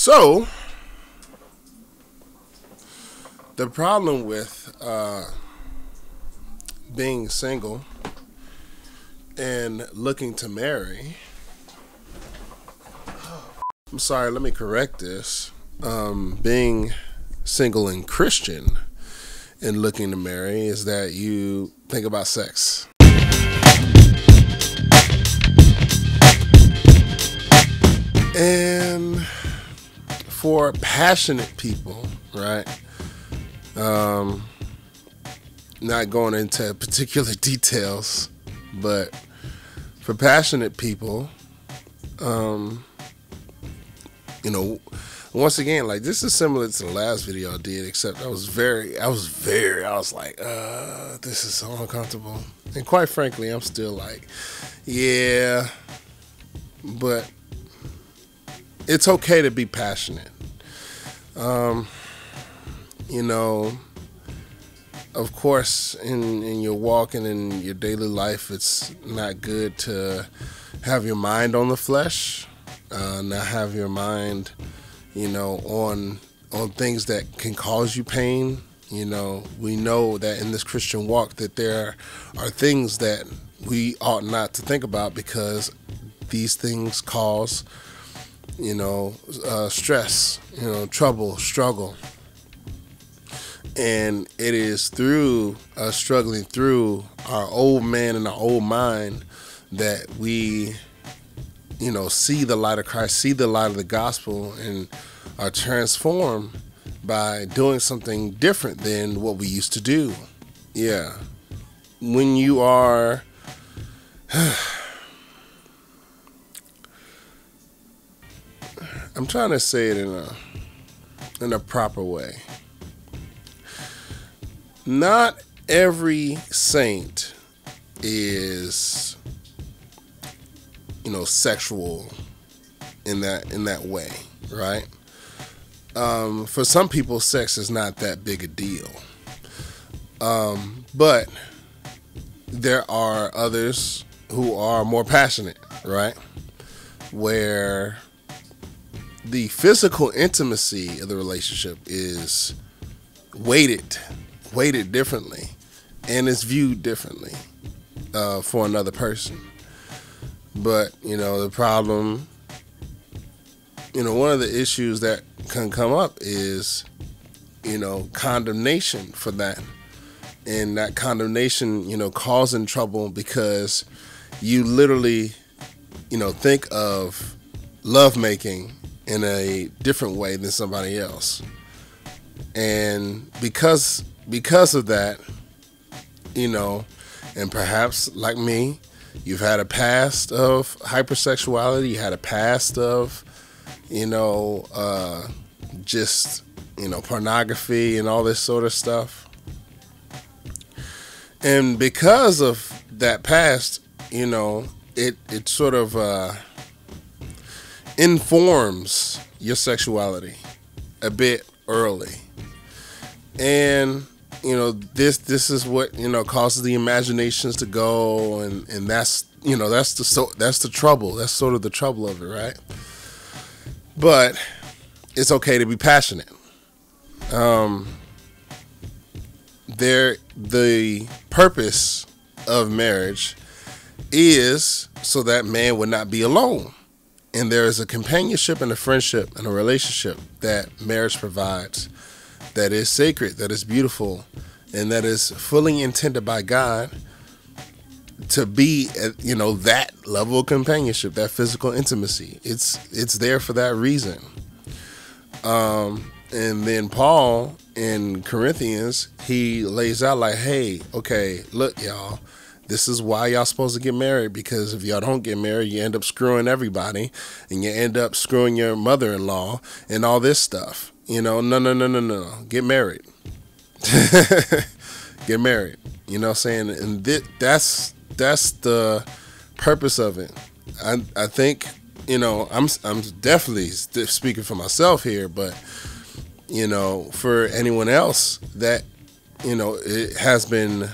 So, the problem with uh, being single and looking to marry. I'm sorry, let me correct this. Um, being single and Christian and looking to marry is that you think about sex. And for passionate people, right? Um, not going into particular details, but for passionate people, um, you know, once again, like this is similar to the last video I did, except I was very, I was very, I was like, uh, this is so uncomfortable. And quite frankly, I'm still like, yeah, but it's okay to be passionate. Um, you know, of course, in, in your walking in your daily life, it's not good to have your mind on the flesh, uh, not have your mind, you know, on on things that can cause you pain. You know, we know that in this Christian walk that there are things that we ought not to think about because these things cause you know, uh, stress, you know, trouble, struggle. And it is through us struggling through our old man and our old mind that we, you know, see the light of Christ, see the light of the gospel, and are transformed by doing something different than what we used to do. Yeah. When you are. I'm trying to say it in a in a proper way. Not every saint is you know sexual in that in that way, right? Um, for some people, sex is not that big a deal, um, but there are others who are more passionate, right? Where the physical intimacy of the relationship is weighted, weighted differently, and is viewed differently uh, for another person. But you know, the problem, you know, one of the issues that can come up is, you know, condemnation for that, and that condemnation, you know, causing trouble because you literally, you know, think of lovemaking in a different way than somebody else. And because because of that, you know, and perhaps like me, you've had a past of hypersexuality, you had a past of, you know, uh, just, you know, pornography and all this sort of stuff. And because of that past, you know, it it sort of uh, informs your sexuality a bit early. And you know this this is what you know causes the imaginations to go and and that's you know that's the so that's the trouble. That's sort of the trouble of it right? But it's okay to be passionate. Um there the purpose of marriage is so that man would not be alone and there is a companionship and a friendship and a relationship that marriage provides that is sacred, that is beautiful, and that is fully intended by God to be you know that level of companionship, that physical intimacy. It's it's there for that reason. Um, and then Paul in Corinthians, he lays out like, hey, okay, look, y'all, this is why y'all supposed to get married because if y'all don't get married, you end up screwing everybody and you end up screwing your mother in law and all this stuff. You know, no, no, no, no, no. Get married. get married. You know what I'm saying? And th- that's that's the purpose of it. I I think you know I'm I'm definitely speaking for myself here, but you know for anyone else that you know it has been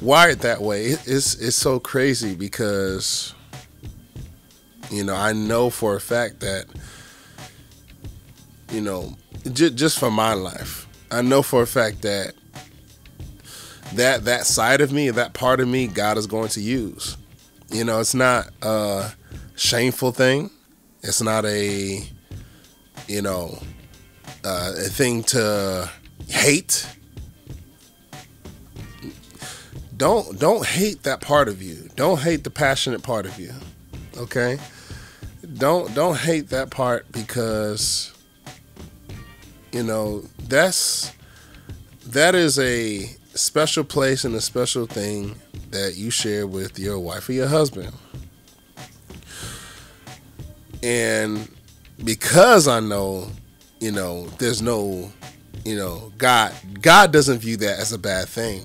wired that way. It's it's so crazy because you know I know for a fact that you know, j- just for my life, I know for a fact that that that side of me, that part of me, God is going to use. You know, it's not a shameful thing. It's not a, you know, uh, a thing to hate. Don't don't hate that part of you. Don't hate the passionate part of you. Okay? Don't don't hate that part because you know, that's that is a special place and a special thing that you share with your wife or your husband. And because I know, you know, there's no, you know, God God doesn't view that as a bad thing.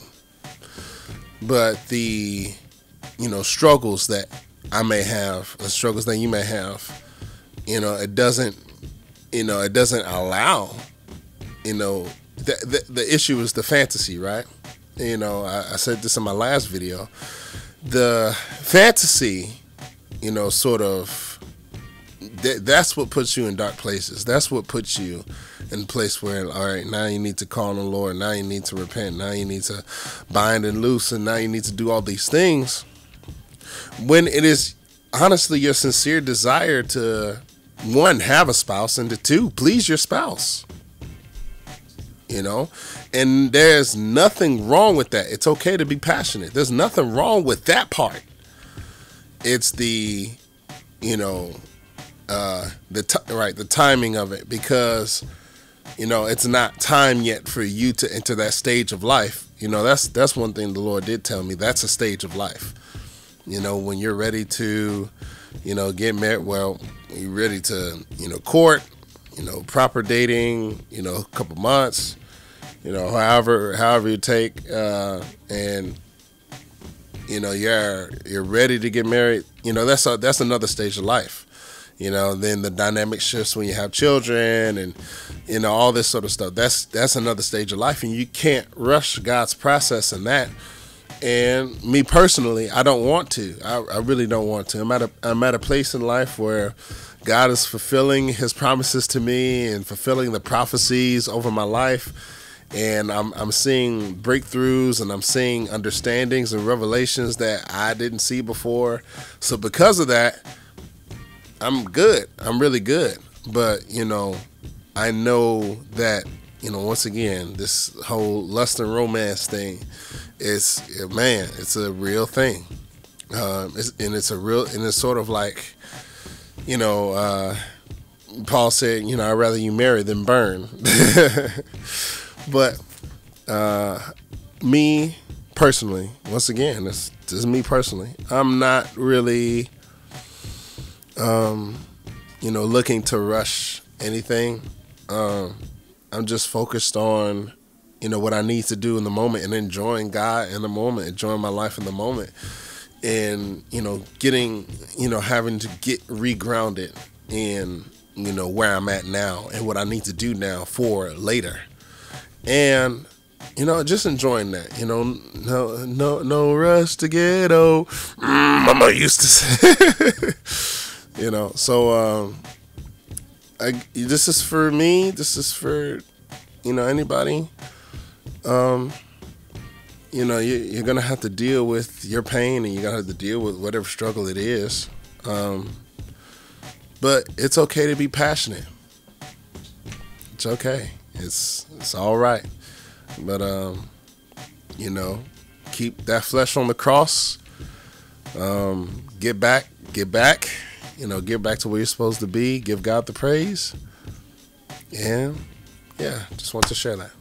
But the, you know, struggles that I may have, the struggles that you may have, you know, it doesn't, you know, it doesn't allow, you know, the the, the issue is the fantasy, right? You know, I, I said this in my last video. The fantasy, you know, sort of that, that's what puts you in dark places. That's what puts you in a place where, all right, now you need to call on the Lord. Now you need to repent. Now you need to bind and loose. And now you need to do all these things. When it is honestly your sincere desire to, one, have a spouse, and to two, please your spouse. You know? And there's nothing wrong with that. It's okay to be passionate. There's nothing wrong with that part. It's the, you know, uh, the t- right the timing of it because you know it's not time yet for you to enter that stage of life. You know that's that's one thing the Lord did tell me. That's a stage of life. You know when you're ready to, you know, get married. Well, you're ready to, you know, court. You know, proper dating. You know, a couple months. You know, however however you take, uh, and you know you're you're ready to get married. You know that's a, that's another stage of life you know then the dynamic shifts when you have children and you know all this sort of stuff. That's that's another stage of life and you can't rush god's process in that. And me personally i don't want to. I, I really don't want to. I'm at, a, I'm at a place in life where god is fulfilling his promises to me and fulfilling the prophecies over my life. And I'm, I'm seeing breakthroughs and I'm seeing understandings and revelations that I didn't see before. So because of that, I'm good. I'm really good. But, you know, I know that, you know, once again, this whole lust and romance thing is, man, it's a real thing. Um, it's, and it's a real, and it's sort of like, you know, uh, Paul said, you know, I'd rather you marry than burn. but uh, me personally, once again, this, this is me personally. I'm not really um, you know, looking to rush anything. Um, I'm just focused on, you know, what I need to do in the moment and enjoying God in the moment, enjoying my life in the moment. And, you know, getting, you know, having to get regrounded in, you know, where I'm at now and what I need to do now for later. And, you know, just enjoying that. You know, no, no, no rush to get old. Mm, Mama used to say. You know, so um, I, this is for me. This is for you know anybody. Um, you know, you, you're gonna have to deal with your pain, and you're gonna have to deal with whatever struggle it is. Um, but it's okay to be passionate. It's okay. It's it's all right. But um, you know, keep that flesh on the cross. Um, get back, get back you know, get back to where you're supposed to be, give God the praise. And yeah, just want to share that.